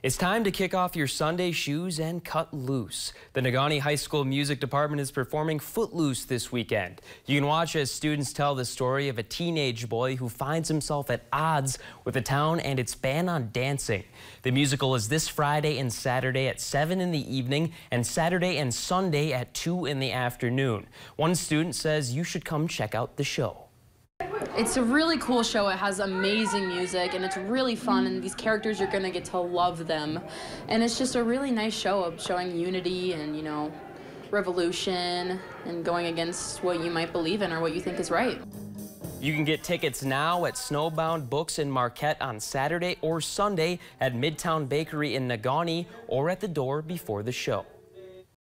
It's time to kick off your Sunday shoes and cut loose. The Negaunee High School Music Department is performing Footloose this weekend. You can watch as students tell the story of a teenage boy who finds himself at odds with the town and its ban on dancing. The musical is this Friday and Saturday at 7 in the evening and Saturday and Sunday at 2 in the afternoon. One student says you should come check out the show. It's a really cool show. It has amazing music and it's really fun and these characters you're going to get to love them. And it's just a really nice show of showing unity and, you know, revolution and going against what you might believe in or what you think is right. You can get tickets now at Snowbound Books in Marquette on Saturday or Sunday at Midtown Bakery in Negaunee or at the door before the show.